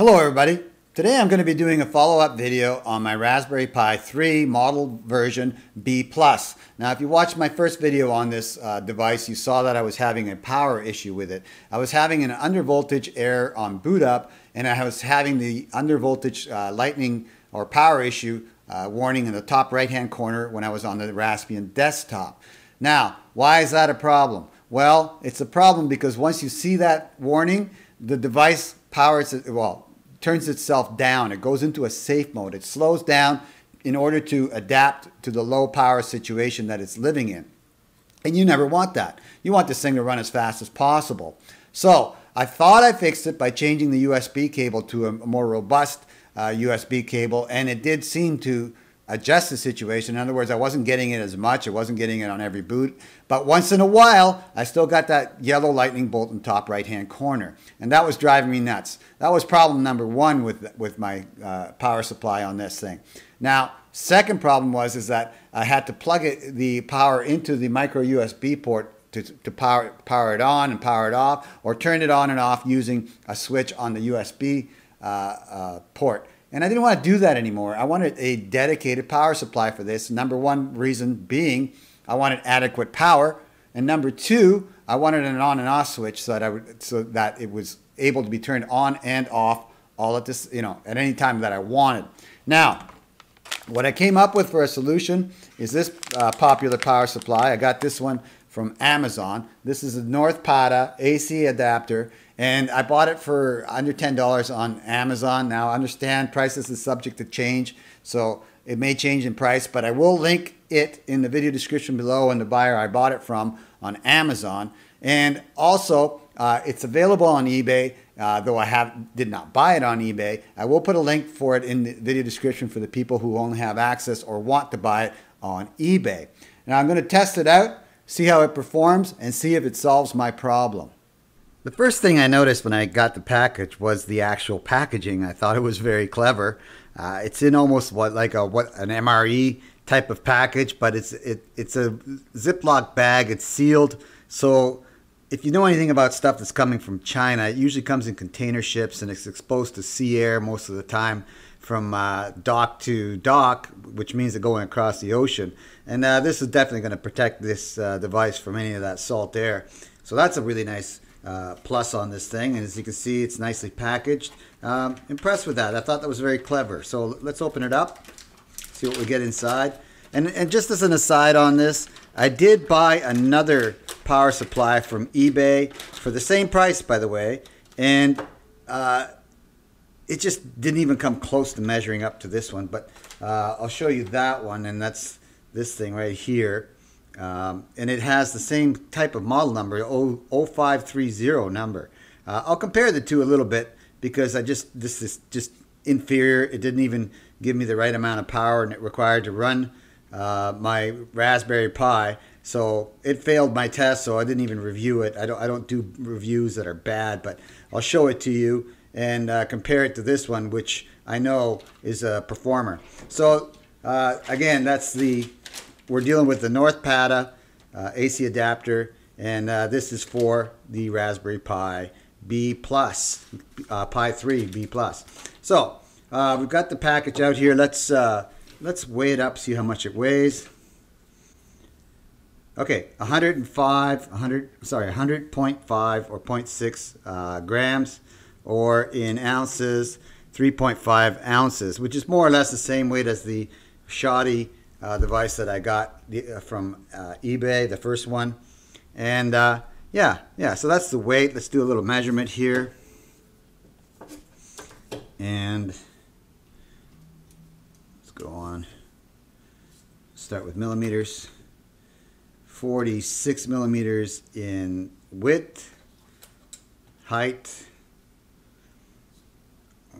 Hello everybody. Today I'm going to be doing a follow-up video on my Raspberry Pi 3 model version B+. Now if you watched my first video on this uh, device you saw that I was having a power issue with it. I was having an undervoltage error on boot up and I was having the undervoltage uh, lightning or power issue uh, warning in the top right hand corner when I was on the Raspbian desktop. Now why is that a problem? Well it's a problem because once you see that warning the device powers well turns itself down. It goes into a safe mode. It slows down in order to adapt to the low power situation that it's living in. And you never want that. You want this thing to run as fast as possible. So I thought I fixed it by changing the USB cable to a more robust uh, USB cable, and it did seem to adjust the situation. In other words, I wasn't getting it as much. I wasn't getting it on every boot. But once in a while, I still got that yellow lightning bolt in top right-hand corner. And that was driving me nuts. That was problem number one with, with my uh, power supply on this thing. Now, second problem was is that I had to plug it, the power into the micro USB port to, to power, power it on and power it off, or turn it on and off using a switch on the USB uh, uh, port. And I didn't want to do that anymore. I wanted a dedicated power supply for this. Number one reason being I wanted adequate power. And number two, I wanted an on and off switch so that I would so that it was able to be turned on and off all at this, you know, at any time that I wanted. Now, what I came up with for a solution is this uh, popular power supply. I got this one from Amazon. This is a Northpada AC adapter, and I bought it for under $10 on Amazon. Now, I understand prices is subject to change, so it may change in price, but I will link it in the video description below and the buyer I bought it from on Amazon. And also, uh, it's available on eBay, uh, though I have did not buy it on eBay. I will put a link for it in the video description for the people who only have access or want to buy it on eBay. Now I'm going to test it out see how it performs, and see if it solves my problem. The first thing I noticed when I got the package was the actual packaging. I thought it was very clever. Uh, it's in almost what like a what an MRE type of package, but it's it it's a Ziploc bag. It's sealed, so if you know anything about stuff that's coming from China, it usually comes in container ships and it's exposed to sea air most of the time from uh, dock to dock, which means they're going across the ocean. And uh, this is definitely going to protect this uh, device from any of that salt air. So that's a really nice uh, plus on this thing. And as you can see, it's nicely packaged. Um, impressed with that. I thought that was very clever. So let's open it up, see what we get inside. And, and just as an aside on this, I did buy another power supply from eBay for the same price, by the way. And uh, it just didn't even come close to measuring up to this one. But uh, I'll show you that one, and that's this thing right here. Um, and it has the same type of model number, 0530 number. Uh, I'll compare the two a little bit because I just this is just inferior. It didn't even give me the right amount of power and it required to run uh, my Raspberry Pi. So it failed my test, so I didn't even review it. I don't I don't do reviews that are bad, but I'll show it to you and uh, compare it to this one, which I know is a performer. So uh, again, that's the we're dealing with the Northpada uh, AC adapter, and uh, this is for the Raspberry Pi B plus, uh, Pi 3 B plus. So uh, we've got the package out here. Let's let's weigh it up, see how much it weighs. Okay, 105, 100, sorry, 100.5 or 0.6 grams or in ounces, 3.5 ounces, which is more or less the same weight as the shoddy uh, device that I got uh, from uh, eBay, the first one. And uh, yeah, yeah, so that's the weight. Let's do a little measurement here. And let's go on. Start with millimeters. 46 millimeters in width, height,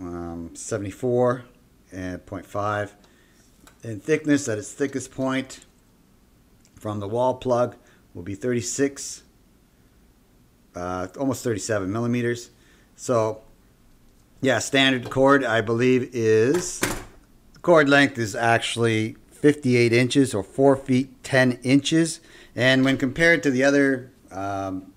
um, 74 and 0.5 in thickness at its thickest point from the wall plug will be 36 uh, almost 37 millimeters. So yeah standard cord I believe is cord length is actually 58 inches or 4 feet 10 inches. And when compared to the other um,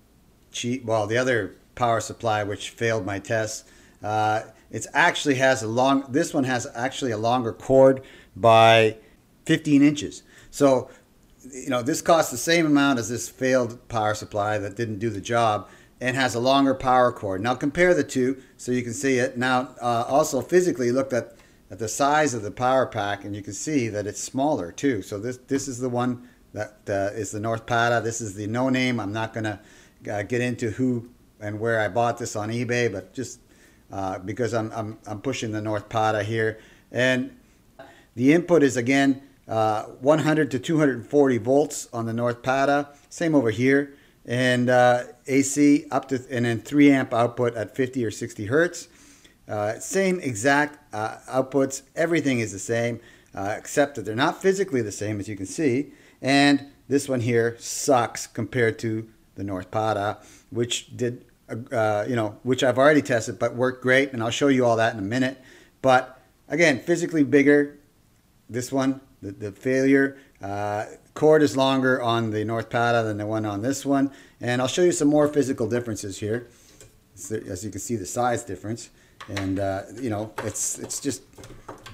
cheap well the other power supply which failed my test uh, it actually has a long, this one has actually a longer cord by 15 inches. So, you know, this costs the same amount as this failed power supply that didn't do the job and has a longer power cord. Now compare the two so you can see it. Now uh, also physically look at, at the size of the power pack and you can see that it's smaller too. So this, this is the one that uh, is the Northpada. This is the no name. I'm not going to uh, get into who and where I bought this on eBay, but just uh, because I'm, I'm, I'm pushing the Northpada here. And the input is again uh, 100 to 240 volts on the Northpada. Same over here and uh, AC up to and then 3 amp output at 50 or 60 hertz. Uh, same exact uh, outputs. Everything is the same, uh, except that they're not physically the same, as you can see. And this one here sucks compared to the Northpada, which did, uh, you know, which I've already tested, but worked great. And I'll show you all that in a minute. But again, physically bigger. This one, the, the failure. Uh, cord is longer on the Northpada than the one on this one. And I'll show you some more physical differences here. As you can see the size difference. And, uh, you know, it's, it's just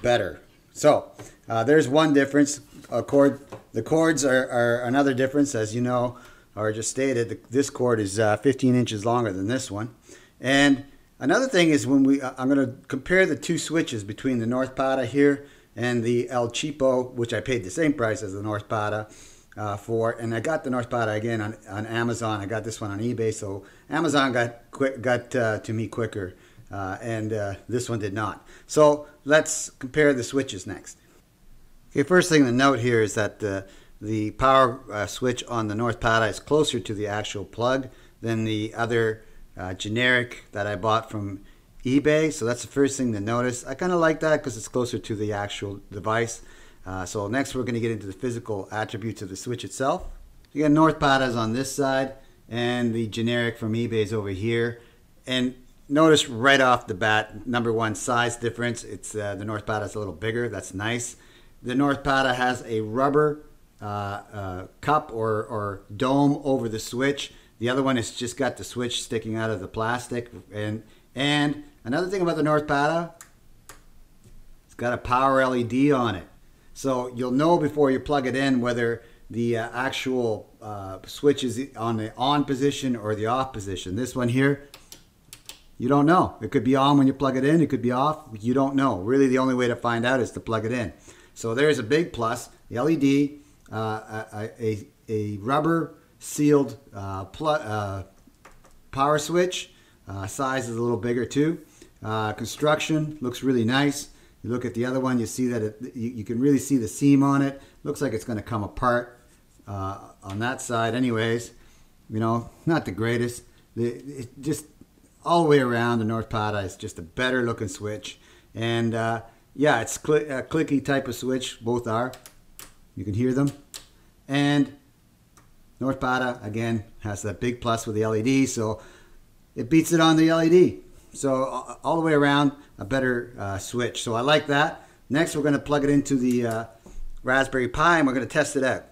better. So uh, there's one difference. A cord, the cords are, are another difference, as you know, or just stated. The, this cord is uh, 15 inches longer than this one. And another thing is when we, I'm going to compare the two switches between the Northpada here and the El Cheapo, which I paid the same price as the Northpada uh, for. And I got the Northpada again on, on Amazon. I got this one on eBay, so Amazon got quick, got uh, to me quicker, uh, and uh, this one did not. So let's compare the switches next. Okay, first thing to note here is that the, the power uh, switch on the Northpada is closer to the actual plug than the other uh, generic that I bought from eBay. So that's the first thing to notice. I kind of like that because it's closer to the actual device. Uh, so next we're going to get into the physical attributes of the switch itself. You got Northpada's on this side and the generic from eBay is over here. And notice right off the bat, number one, size difference. It's uh, The Northpada is a little bigger. That's nice. The Northpada has a rubber uh, uh, cup or, or dome over the switch. The other one has just got the switch sticking out of the plastic. And, and Another thing about the Northpada, it's got a power LED on it. So you'll know before you plug it in whether the uh, actual uh, switch is on the on position or the off position. This one here, you don't know. It could be on when you plug it in. It could be off. You don't know. Really, the only way to find out is to plug it in. So there's a big plus. The LED, uh, a, a, a, rubber sealed uh, uh, power switch. Uh, size is a little bigger too. Uh, construction looks really nice. You look at the other one, you see that it, you, you, can really see the seam on it. Looks like it's going to come apart uh, on that side anyways. You know, not the greatest. The, just all the way around, the Northpada is just a better looking switch. And uh, yeah, it's cl a clicky type of switch. Both are. You can hear them. And Northpada, again, has that big plus with the LED. So it beats it on the LED. So all the way around, a better uh, switch. So I like that. Next, we're going to plug it into the uh, Raspberry Pi and we're going to test it out.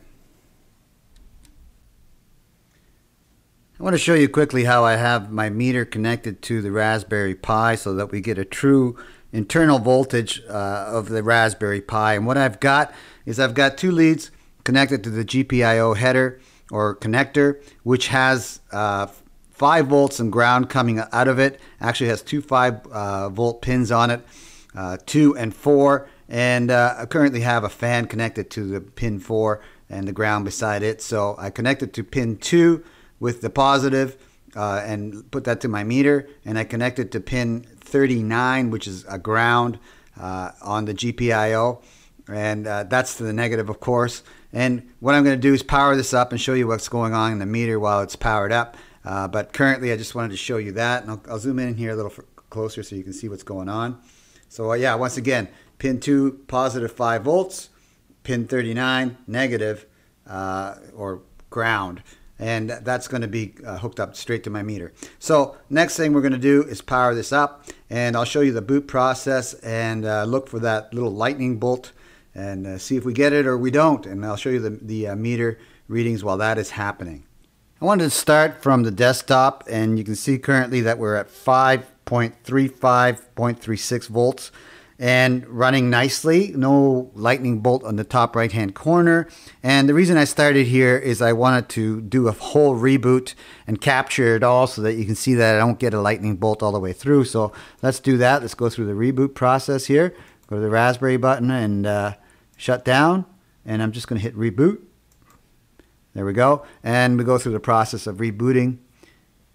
I want to show you quickly how I have my meter connected to the Raspberry Pi so that we get a true internal voltage uh, of the Raspberry Pi. And what I've got is I've got two leads connected to the GPIO header or connector, which has uh, 5 volts and ground coming out of it. Actually has two 5 uh, volt pins on it, uh, 2 and 4. And uh, I currently have a fan connected to the pin 4 and the ground beside it. So I connected to pin 2 with the positive, uh, and put that to my meter. And I connected to pin 39, which is a ground uh, on the GPIO. And uh, that's to the negative, of course. And what I'm going to do is power this up and show you what's going on in the meter while it's powered up. Uh, but currently, I just wanted to show you that. And I'll, I'll zoom in here a little closer so you can see what's going on. So uh, yeah, once again, pin 2, positive 5 volts. Pin 39, negative, uh, or ground. And that's going to be uh, hooked up straight to my meter. So next thing we're going to do is power this up. And I'll show you the boot process and uh, look for that little lightning bolt and uh, see if we get it or we don't. And I'll show you the, the meter readings while that is happening. I wanted to start from the desktop and you can see currently that we're at 5.35.36 volts and running nicely. No lightning bolt on the top right hand corner. And the reason I started here is I wanted to do a whole reboot and capture it all so that you can see that I don't get a lightning bolt all the way through. So let's do that. Let's go through the reboot process here. Go to the Raspberry button and uh, shut down. And I'm just going to hit reboot. There we go. And we go through the process of rebooting.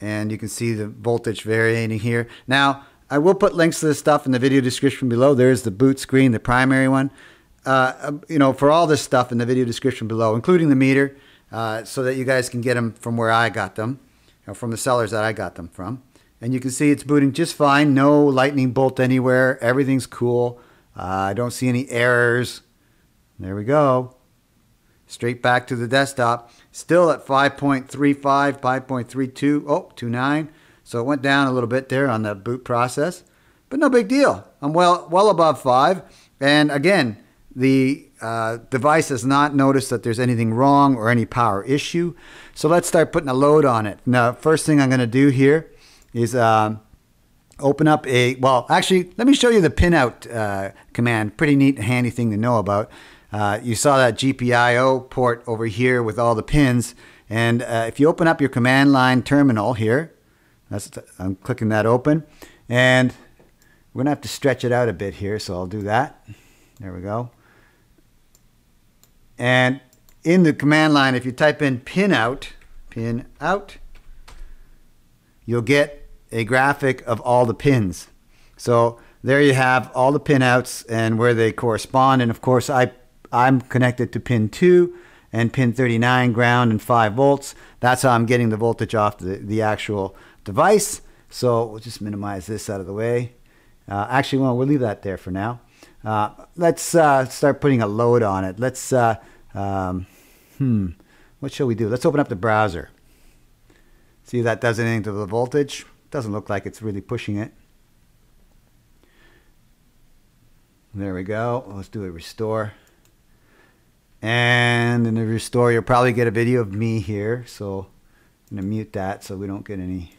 And you can see the voltage varying here. Now, I will put links to this stuff in the video description below. There's the boot screen, the primary one. Uh, um, you know, for all this stuff in the video description below, including the meter, uh, so that you guys can get them from where I got them, know, from the sellers that I got them from. And you can see it's booting just fine. No lightning bolt anywhere. Everything's cool. Uh, I don't see any errors. There we go. Straight back to the desktop. Still at 5.35, 5.32, oh, 29. So it went down a little bit there on the boot process, but no big deal. I'm well well above five. And again, the uh, device has not noticed that there's anything wrong or any power issue. So let's start putting a load on it. Now, first thing I'm going to do here is um, open up a, well, actually, let me show you the pinout uh, command. Pretty neat, handy thing to know about. Uh, you saw that GPIO port over here with all the pins. And uh, if you open up your command line terminal here, I'm clicking that open. And we're going to have to stretch it out a bit here, so I'll do that. There we go. And in the command line, if you type in pin out, pin out, you'll get a graphic of all the pins. So there you have all the pinouts and where they correspond. And of course, I, I'm connected to pin 2 and pin 39 ground and 5 volts. That's how I'm getting the voltage off the, the actual device. So we'll just minimize this out of the way. Uh, actually, well, we'll leave that there for now. Uh, let's uh, start putting a load on it. Let's, uh, um, hmm, what shall we do? Let's open up the browser. See if that does anything to the voltage. Doesn't look like it's really pushing it. There we go. Let's do a restore. And in the restore, you'll probably get a video of me here. So I'm going to mute that so we don't get any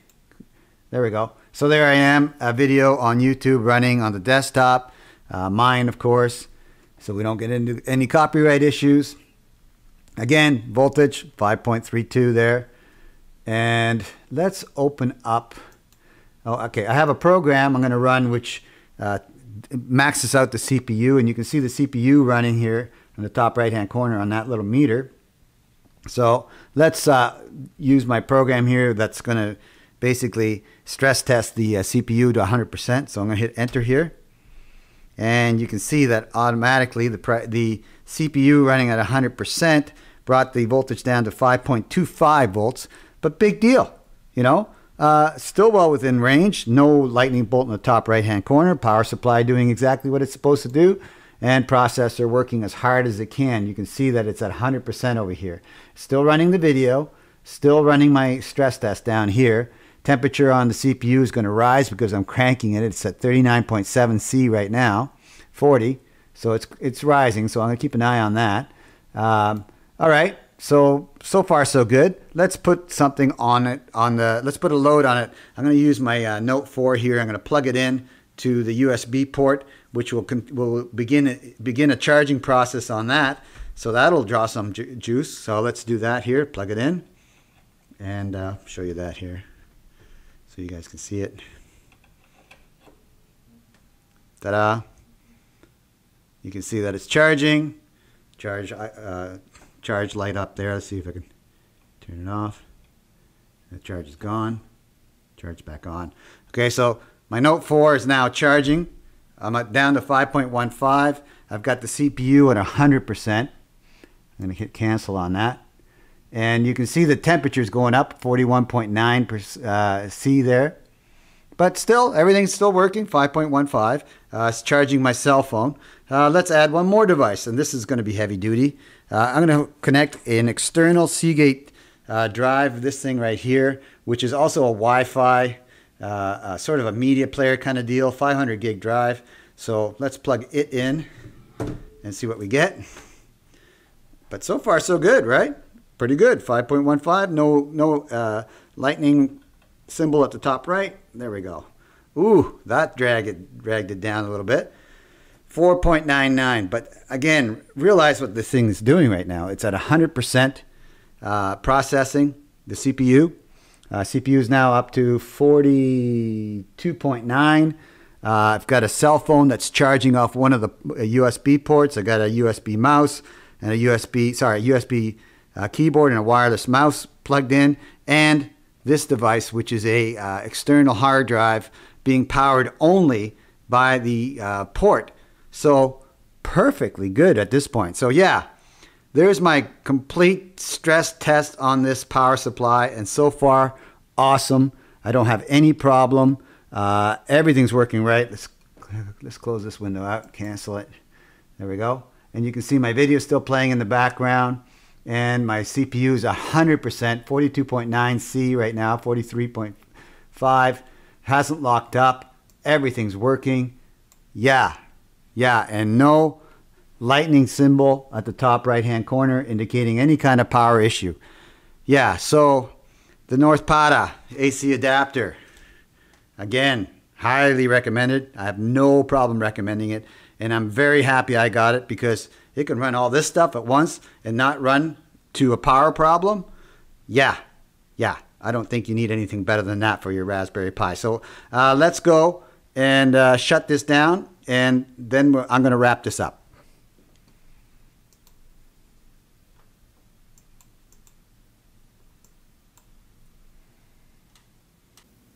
there we go. So there I am, a video on YouTube running on the desktop. Uh, mine, of course, so we don't get into any copyright issues. Again, voltage 5.32 there. And let's open up. Oh, okay. I have a program I'm going to run which uh, maxes out the CPU. And you can see the CPU running here in the top right hand corner on that little meter. So let's uh, use my program here that's going to basically stress test the uh, CPU to 100%. So I'm going to hit enter here. And you can see that automatically the, the CPU running at 100% brought the voltage down to 5.25 volts. But big deal, you know. Uh, still well within range. No lightning bolt in the top right hand corner. Power supply doing exactly what it's supposed to do. And processor working as hard as it can. You can see that it's at 100% over here. Still running the video. Still running my stress test down here. Temperature on the CPU is going to rise because I'm cranking it. It's at 39.7 C right now, 40. So it's, it's rising. So I'm going to keep an eye on that. Um, all right. So, so far so good. Let's put something on it, on the, let's put a load on it. I'm going to use my uh, Note 4 here. I'm going to plug it in to the USB port, which will, will begin, begin a charging process on that. So that'll draw some ju juice. So let's do that here. Plug it in and uh, show you that here so you guys can see it. Ta-da! You can see that it's charging. Charge, uh, charge light up there. Let's see if I can turn it off. The charge is gone. Charge back on. Okay, so my Note 4 is now charging. I'm down to 5.15. I've got the CPU at 100%. I'm going to hit cancel on that. And you can see the temperature's going up, 41.9 uh, C there. But still, everything's still working, 5.15. Uh, it's charging my cell phone. Uh, let's add one more device, and this is going to be heavy duty. Uh, I'm going to connect an external Seagate uh, drive, this thing right here, which is also a Wi-Fi, uh, sort of a media player kind of deal, 500 gig drive. So let's plug it in and see what we get. But so far, so good, right? pretty good. 5.15, no, no uh, lightning symbol at the top right. There we go. Ooh, that dragged it, dragged it down a little bit. 4.99. But again, realize what this thing is doing right now. It's at 100% uh, processing, the CPU. Uh, CPU is now up to 42.9. Uh, I've got a cell phone that's charging off one of the USB uh, ports. I've got a USB mouse and a USB, sorry, USB uh, keyboard and a wireless mouse plugged in, and this device, which is a uh, external hard drive being powered only by the uh, port. So perfectly good at this point. So yeah, there's my complete stress test on this power supply, and so far, awesome. I don't have any problem. Uh, everything's working right. Let's let's close this window out, cancel it. There we go. And you can see my video still playing in the background. And my CPU is 100%, 42.9C right now, 43.5. Hasn't locked up. Everything's working. Yeah, yeah, and no lightning symbol at the top right hand corner indicating any kind of power issue. Yeah, so the North Northpada AC adapter. Again, highly recommended. I have no problem recommending it. And I'm very happy I got it because it can run all this stuff at once and not run to a power problem. Yeah, yeah. I don't think you need anything better than that for your Raspberry Pi. So uh, let's go and uh, shut this down and then I'm going to wrap this up.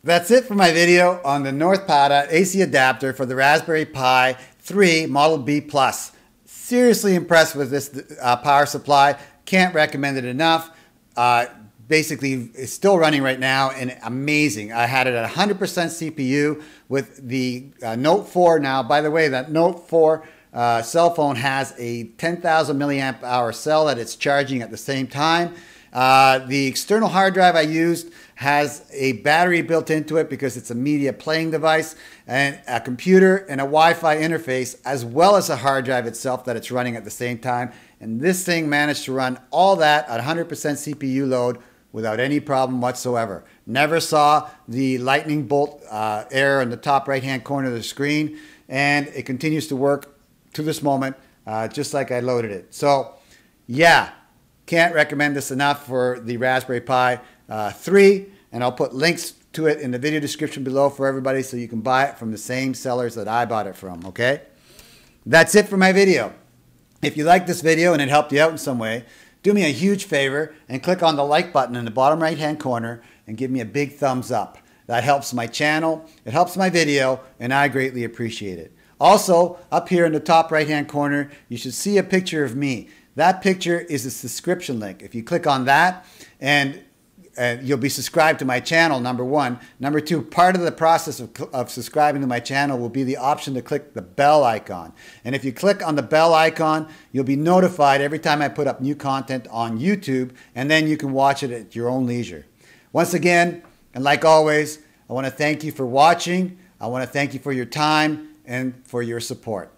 That's it for my video on the Northpada AC adapter for the Raspberry Pi 3 Model B+. Plus. Seriously impressed with this uh, power supply. Can't recommend it enough. Uh, basically, it's still running right now and amazing. I had it at 100% CPU with the uh, Note 4 now. By the way, that Note 4 uh, cell phone has a 10,000 milliamp hour cell that it's charging at the same time. Uh, the external hard drive I used has a battery built into it because it's a media playing device and a computer and a Wi-Fi interface as well as a hard drive itself that it's running at the same time. And this thing managed to run all that at 100% CPU load without any problem whatsoever. Never saw the lightning bolt uh, error in the top right hand corner of the screen and it continues to work to this moment uh, just like I loaded it. So yeah, can't recommend this enough for the Raspberry Pi uh, 3, and I'll put links to it in the video description below for everybody so you can buy it from the same sellers that I bought it from, okay? That's it for my video. If you liked this video and it helped you out in some way, do me a huge favor and click on the like button in the bottom right hand corner and give me a big thumbs up. That helps my channel, it helps my video, and I greatly appreciate it. Also, up here in the top right hand corner, you should see a picture of me. That picture is a subscription link. If you click on that and uh, you'll be subscribed to my channel, number one. Number two, part of the process of, of, subscribing to my channel will be the option to click the bell icon. And if you click on the bell icon, you'll be notified every time I put up new content on YouTube, and then you can watch it at your own leisure. Once again, and like always, I want to thank you for watching. I want to thank you for your time and for your support.